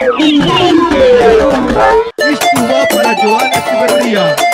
Esto va para Joana Echeverría.